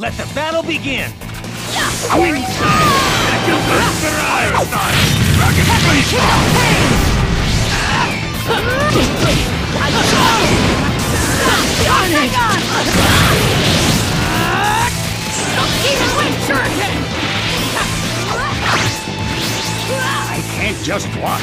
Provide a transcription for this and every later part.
Let the battle begin! I can't just watch.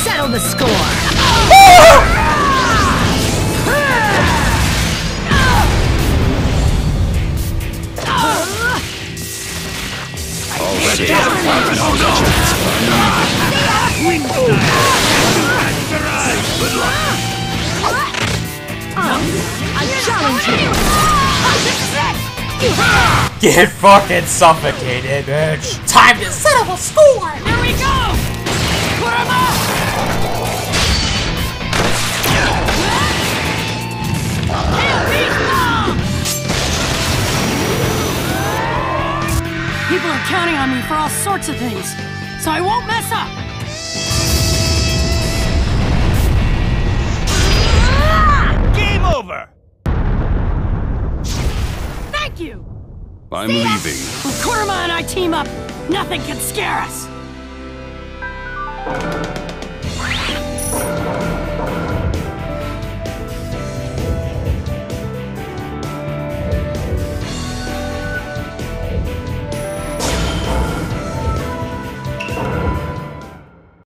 settle the score. Already. I challenge you. Get fucking suffocated, bitch. Time to settle the score. Here we go! People are counting on me for all sorts of things, so I won't mess up! Game over! Thank you! I'm leaving. When Kurama and I team up, nothing can scare us!